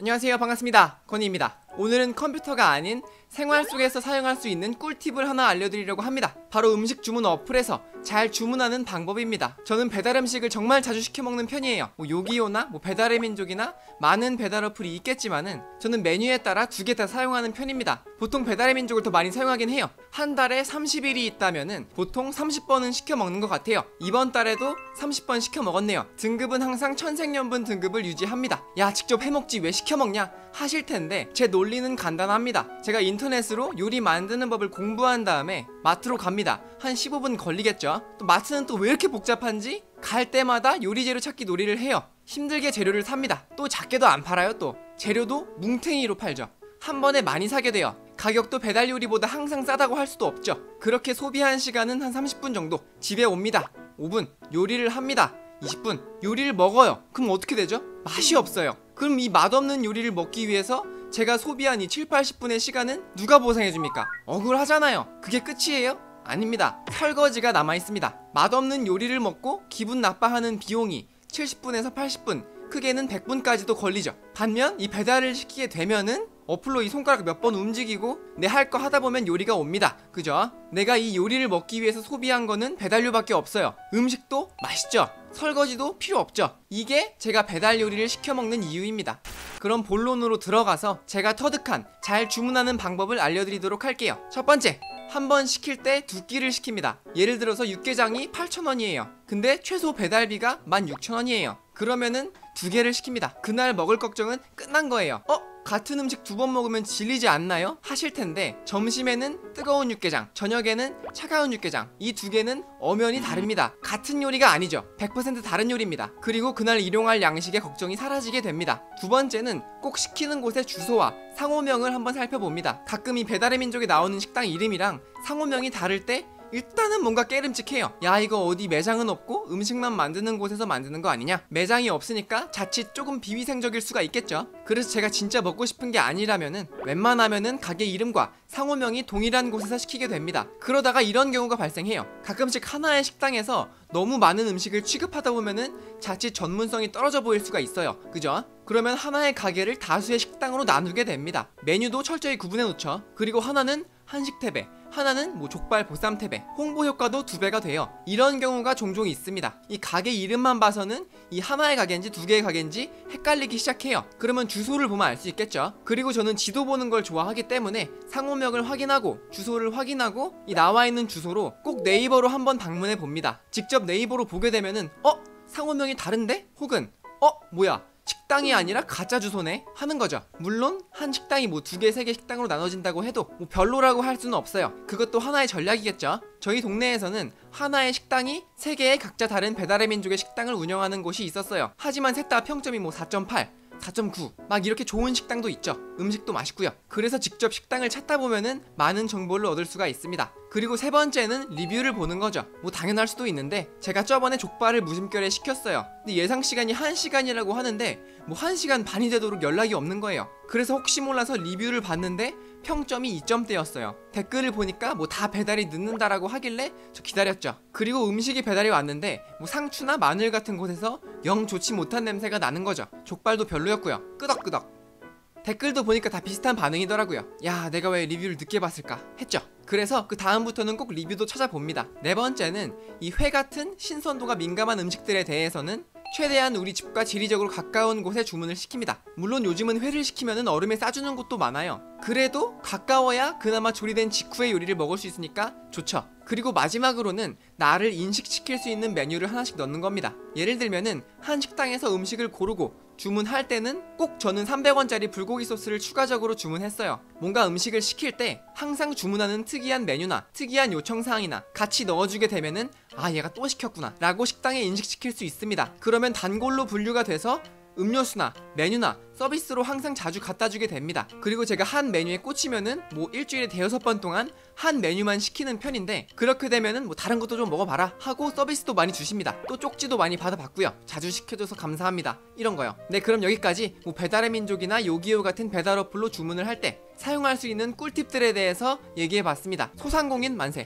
안녕하세요. 반갑습니다. 건희입니다 오늘은 컴퓨터가 아닌 생활 속에서 사용할 수 있는 꿀팁을 하나 알려드리려고 합니다. 바로 음식 주문 어플에서 잘 주문하는 방법입니다. 저는 배달 음식을 정말 자주 시켜 먹는 편이에요. 뭐 요기요나 뭐 배달의 민족이나 많은 배달 어플이 있겠지만은 저는 메뉴에 따라 두 개 다 사용하는 편입니다. 보통 배달의 민족을 더 많이 사용하긴 해요. 한 달에 30일이 있다면은 보통 30번은 시켜 먹는 것 같아요. 이번 달에도 30번 시켜 먹었네요. 등급은 항상 천생연분 등급을 유지합니다. 야 직접 해먹지 왜 시켜 먹냐? 하실 텐데 제 논 리는 간단합니다. 제가 인터넷으로 요리 만드는 법을 공부한 다음에 마트로 갑니다. 한 15분 걸리겠죠? 또 마트는 또 왜 이렇게 복잡한지? 갈 때마다 요리 재료 찾기 놀이를 해요. 힘들게 재료를 삽니다. 또 작게도 안 팔아요 또. 재료도 뭉탱이로 팔죠. 한 번에 많이 사게 돼요. 가격도 배달 요리보다 항상 싸다고 할 수도 없죠. 그렇게 소비한 시간은 한 30분 정도. 집에 옵니다. 5분. 요리를 합니다. 20분. 요리를 먹어요. 그럼 어떻게 되죠? 맛이 없어요. 그럼 이 맛없는 요리를 먹기 위해서 제가 소비한 이 7, 80분의 시간은 누가 보상해줍니까? 억울하잖아요 그게 끝이에요? 아닙니다 설거지가 남아있습니다 맛없는 요리를 먹고 기분 나빠하는 비용이 70분에서 80분 크게는 100분까지도 걸리죠 반면 이 배달을 시키게 되면은 어플로 이 손가락 몇 번 움직이고 내 할 거 하다 보면 요리가 옵니다. 그죠? 내가 이 요리를 먹기 위해서 소비한 거는 배달료밖에 없어요. 음식도 맛있죠? 설거지도 필요 없죠? 이게 제가 배달 요리를 시켜 먹는 이유입니다. 그럼 본론으로 들어가서 제가 터득한 잘 주문하는 방법을 알려드리도록 할게요. 첫 번째, 한 번 시킬 때 두 끼를 시킵니다. 예를 들어서 육개장이 8,000원이에요. 근데 최소 배달비가 16,000원이에요. 그러면은 두 개를 시킵니다. 그날 먹을 걱정은 끝난 거예요. 어? 같은 음식 두 번 먹으면 질리지 않나요? 하실 텐데 점심에는 뜨거운 육개장, 저녁에는 차가운 육개장 이 두 개는 엄연히 다릅니다. 같은 요리가 아니죠. 100% 다른 요리입니다. 그리고 그날 일용할 양식의 걱정이 사라지게 됩니다. 두 번째는 꼭 시키는 곳의 주소와 상호명을 한번 살펴봅니다. 가끔 이 배달의 민족에 나오는 식당 이름이랑 상호명이 다를 때 일단은 뭔가 깨름직해요. 야 이거 어디 매장은 없고 음식만 만드는 곳에서 만드는 거 아니냐? 매장이 없으니까 자칫 조금 비위생적일 수가 있겠죠. 그래서 제가 진짜 먹고 싶은 게 아니라면은 웬만하면은 가게 이름과 상호명이 동일한 곳에서 시키게 됩니다. 그러다가 이런 경우가 발생해요. 가끔씩 하나의 식당에서 너무 많은 음식을 취급하다 보면은 자칫 전문성이 떨어져 보일 수가 있어요. 그죠? 그러면 하나의 가게를 다수의 식당으로 나누게 됩니다. 메뉴도 철저히 구분해 놓죠. 그리고 하나는 한식 태배, 하나는 뭐 족발 보쌈 태배, 홍보 효과도 두 배가 돼요. 이런 경우가 종종 있습니다. 이 가게 이름만 봐서는 이 하나의 가게인지 두 개의 가게인지 헷갈리기 시작해요. 그러면 주소를 보면 알 수 있겠죠. 그리고 저는 지도 보는 걸 좋아하기 때문에 상호명을 확인하고 주소를 확인하고 이 나와 있는 주소로 꼭 네이버로 한번 방문해 봅니다. 직접 네이버로 보게 되면은 어 상호명이 다른데? 혹은 어 뭐야 식당이 아니라 가짜 주소네 하는 거죠. 물론 한 식당이 뭐 두 개, 세 개 식당으로 나눠진다고 해도 뭐 별로라고 할 수는 없어요. 그것도 하나의 전략이겠죠. 저희 동네에서는 하나의 식당이 세 개의 각자 다른 배달의 민족의 식당을 운영하는 곳이 있었어요. 하지만 셋 다 평점이 뭐 4.8, 4.9막 이렇게 좋은 식당도 있죠. 음식도 맛있고요. 그래서 직접 식당을 찾다 보면은 많은 정보를 얻을 수가 있습니다. 그리고 세 번째는 리뷰를 보는 거죠. 뭐 당연할 수도 있는데 제가 저번에 족발을 무심결에 시켰어요. 근데 예상 시간이 1시간이라고 하는데 뭐 1시간 반이 되도록 연락이 없는 거예요. 그래서 혹시 몰라서 리뷰를 봤는데 평점이 2점대였어요. 댓글을 보니까 뭐 다 배달이 늦는다라고 하길래 저 기다렸죠. 그리고 음식이 배달이 왔는데 뭐 상추나 마늘 같은 곳에서 영 좋지 못한 냄새가 나는 거죠. 족발도 별로였고요. 끄덕끄덕. 댓글도 보니까 다 비슷한 반응이더라고요. 야, 내가 왜 리뷰를 늦게 봤을까? 했죠. 그래서 그 다음부터는 꼭 리뷰도 찾아봅니다. 네 번째는 이 회 같은 신선도가 민감한 음식들에 대해서는 최대한 우리 집과 지리적으로 가까운 곳에 주문을 시킵니다. 물론 요즘은 회를 시키면 얼음에 싸주는 곳도 많아요. 그래도 가까워야 그나마 조리된 직후에 요리를 먹을 수 있으니까 좋죠. 그리고 마지막으로는 나를 인식시킬 수 있는 메뉴를 하나씩 넣는 겁니다. 예를 들면은 한 식당에서 음식을 고르고 주문할 때는 꼭 저는 300원짜리 불고기 소스를 추가적으로 주문했어요. 뭔가 음식을 시킬 때 항상 주문하는 특이한 메뉴나 특이한 요청사항이나 같이 넣어주게 되면은 아 얘가 또 시켰구나 라고 식당에 인식시킬 수 있습니다. 그러면 단골로 분류가 돼서 음료수나 메뉴나 서비스로 항상 자주 갖다 주게 됩니다. 그리고 제가 한 메뉴에 꽂히면은 뭐 일주일에 대여섯 번 동안 한 메뉴만 시키는 편인데 그렇게 되면은 뭐 다른 것도 좀 먹어봐라 하고 서비스도 많이 주십니다. 또 쪽지도 많이 받아봤고요. 자주 시켜줘서 감사합니다. 이런 거요. 네 그럼 여기까지 뭐 배달의 민족이나 요기요 같은 배달 어플로 주문을 할 때 사용할 수 있는 꿀팁들에 대해서 얘기해봤습니다. 소상공인 만세.